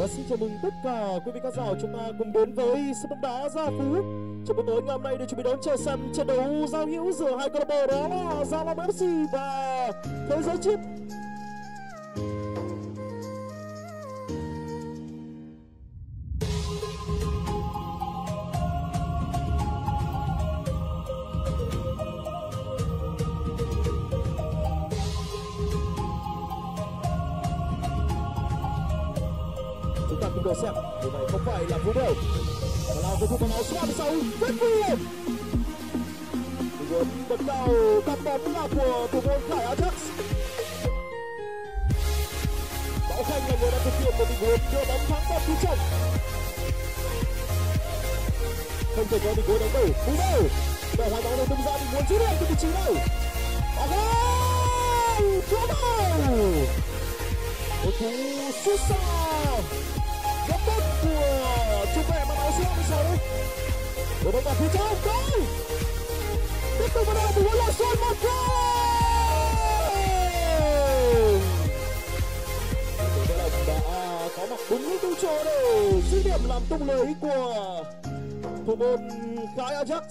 Và xin chào mừng tất cả quý vị khán giả chúng ta cùng đến với sân bóng đá Gia Phú. Trong buổi tối ngày hôm nay để chuẩn bị đón chờ sân trận đấu giao hữu giữa hai câu lạc bộ đó là Gia Long FC và Thế giới chip. Vừa xem như vậy không phải là cú đều và là cầu thủ quần áo số 26 rất nguy hiểm. Tình bật đầu cặp bóng là của thủ môn Khải Ajax. Bảo Khanh là người đã thực hiện một tình huống đưa bóng thắng vào phía trong Không thể có tình huống đánh đầu, cú đầu. Để hoàn bóng được tung ra tình huống dứt điểm từ vị trí này. Và gol! Cú đầu! Một cú xuất xa của trung vệ mặc áo số 26 Đội bóng vào phía trong, goal! Tiếp tục vào đây, tình huống là Son một goal! Đội Đà đã có mặt đúng lúc đúng chỗ để dứt điểm làm tung lưới của thủ môn Kai Ajax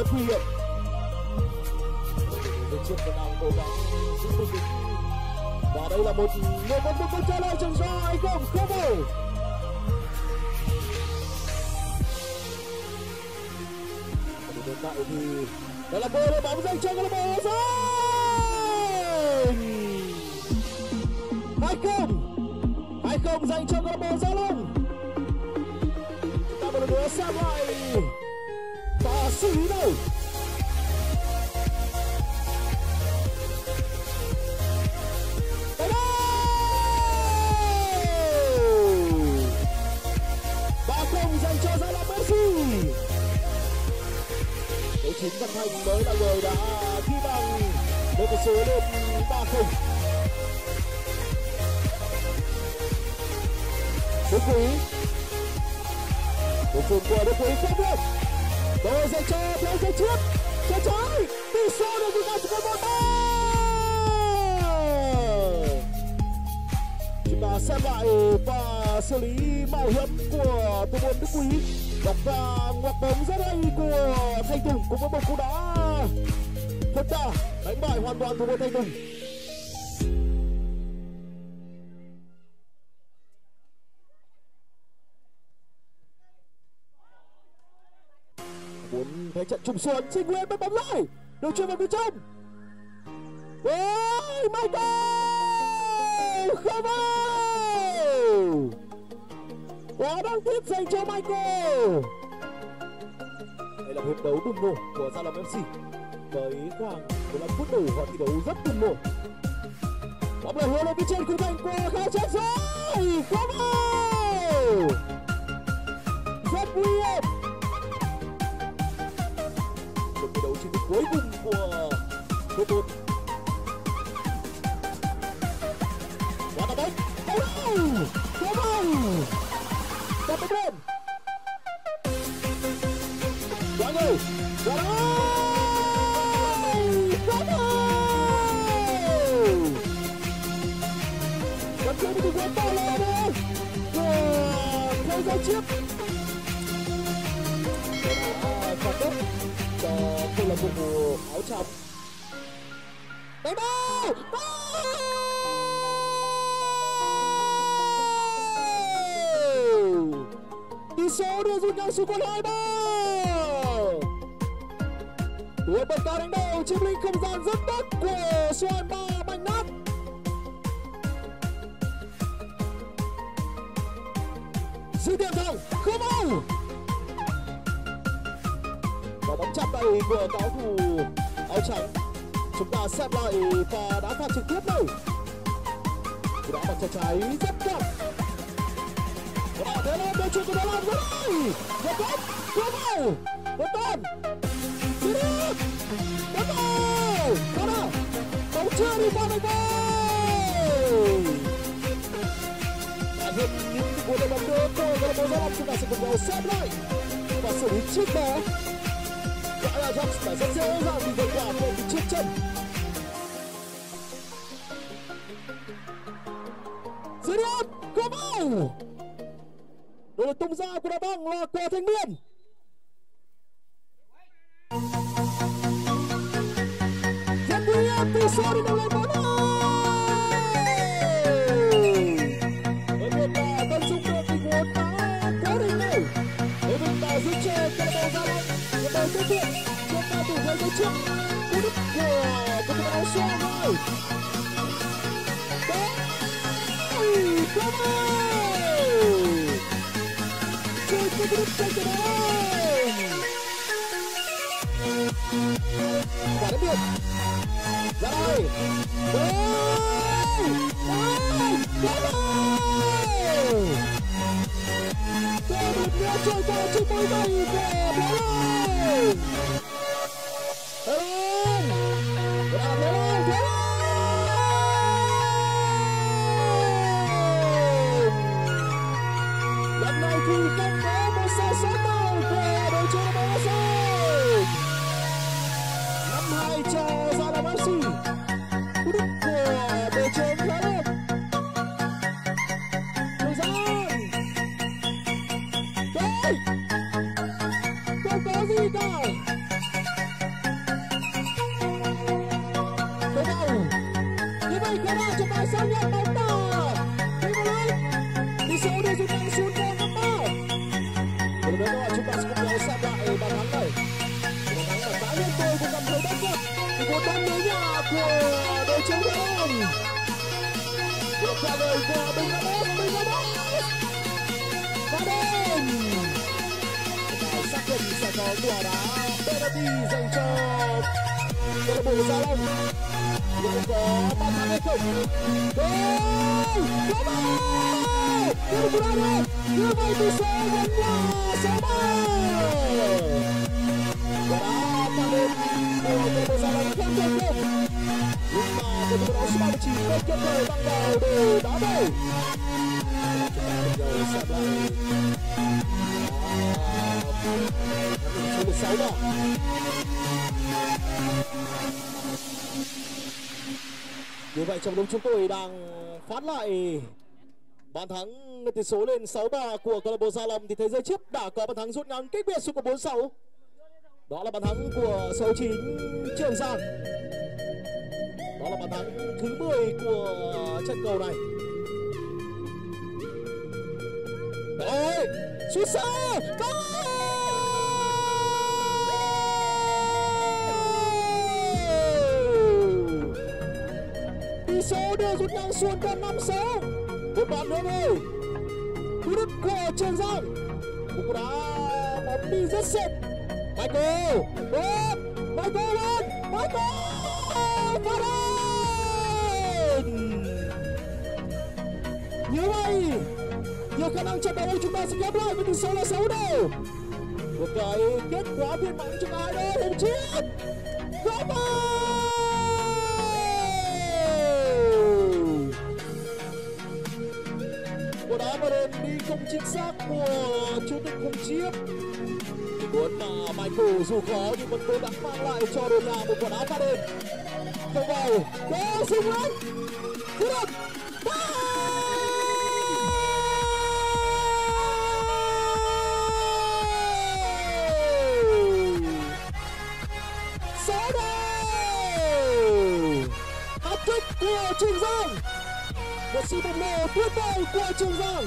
rất nguy hiểm. Bên trên vẫn đang cố gắng giữ bình tĩnh và đây là một người vẫn một câu trả lời trong do hay không không đâu hiện tại thì đó là cơ đội bóng dành cho câu lạc bộ rồi. Hai không hai không dành cho câu lạc bộ gia long chúng ta một lần nữa xem lại và xử lý đâu Tới! Ba không dành cho Gia Long Messi Đấy chính Văn Thành mới là người đã ghi bằng với tỷ số lên ba không. Đức Quý. Đức phương qua Đức Quý không được Tôi sẽ cho thế sẽ trước. Cho trái Tỷ số được ghi bằng một một Chúng ta xem lại và xử lý mạo hiểm của thủ môn Đức Quý. Góc và ngoặt bóng rất hay của Thanh Tùng cũng với một cú đá. Thật ra, đánh bại hoàn toàn thủ môn Thanh Tùng. Thế trận trùng xuống xin nguyên bắt bóng lại được chuyển vào phía trong. Ôi, Michael! Không vào quá đáng tiếc dành cho Michael! Đây là hiệp đấu bùng nổ của Gia Lâm FC với khoảng 15 phút đủ họ thi đấu rất bùng nổ. Bóng lại hướng lên phía trên, khung thành của Khải chết rồi không vào Quang ơi và đó vẫn chưa một tình huống to lớn nữa của thế giới chiếc phạt đất cho câu lạc bộ áo trắng đánh bao tỷ số đưa rút ngắn xuống còn hai ba. Đuổi bật cao đánh đầu chiếm lĩnh không gian rất tốt của Soan Ba mạnh nát. Dư điểm thẳng, không out và bóng chạm tay của cáo thủ áo trắng chúng ta xem lại và đá phạt trực tiếp đây cú đá bằng chân trái, rất đẹp và thế là đôi chuyện của Đà Lạt rồi một tốt, không vào một tên đi tiền vào đó đó bóng chưa đi qua đồng bóng hiện những tình huống đồng bóng đưa cơ và bóng ra bóng chúng ta sẽ cùng nhau xếp lại và xử lý trước đó gọi là Jobs phải rất dễ dàng vì vượt qua của mình trước chân dưới đất có bóng đội tung ra của đá bóng là quả thanh niên Một đầu tiếp viện Trước ba thủ với dưới trước Cú đứt của cầu thủ áo xanh rồi Đấy Come Chơi cú cái đó quả đá biệt ra đây đây đây đây đây một nữa chơi cao trên Và bây chúng ta sẽ cùng nhau xem lại bàn thắng này. Bàn thắng là cá nhân tôi cũng cảm thấy bất ngờ một bóng mới nhà của đội chống đông Được trả lời của Bình Ramos, Bình Ramos Và đêm Và xác định sẽ có quả đá penalty dành cho câu lạc bộ Gia Long. Liệu có bàn thắng hay không? Goal! Bàn! Điều cú đá được! Như vậy tỷ số vẫn là Long mà cầu thủ áo số 39 vẫn kịp thời vào để đá đầu. Chúng ta bây giờ xem lại số 16 đó. Như vậy trong lúc chúng tôi đang phát lại bàn thắng Vâng, tỷ số lên 6-3 của câu lạc bộ Gia Lâm thì thế giới trước đã có bàn thắng rút ngắn cách biệt xuống của 4-6. Đó là bàn thắng của số 9 Trường Giang. Đó là bàn thắng thứ 10 của trận cầu này. Đấy, sút xa, goal! tỷ số đưa rút ngắn xuống còn năm sáu một bàn nữa thôi của trường giang. Một cú đá bóng đi rất sệt. Michael tốt michael lên, michael vào lên như vậy, nhiều khả năng trận đấu chúng ta sẽ khép lại với tỷ số là sáu đều. Một cái kết quả viên mãn cho cả hai đội hùng chiến. Come đi không chính xác của chủ tịch Hùng Chiết. Muốn mà Michael dù khó nhưng vẫn cố gắng mang lại cho đội nhà một quả đá phát đền Không vào, có xung lên Thế đập, Sáu của Trường Giang. Một sự bùng nổ tuyệt vời của Trường Giang.